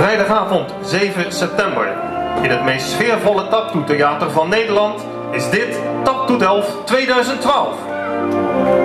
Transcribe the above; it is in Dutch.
vrijdagavond 7 september. In het meest sfeervolle Taptoe Theater van Nederland is dit Taptoe Delft 2012.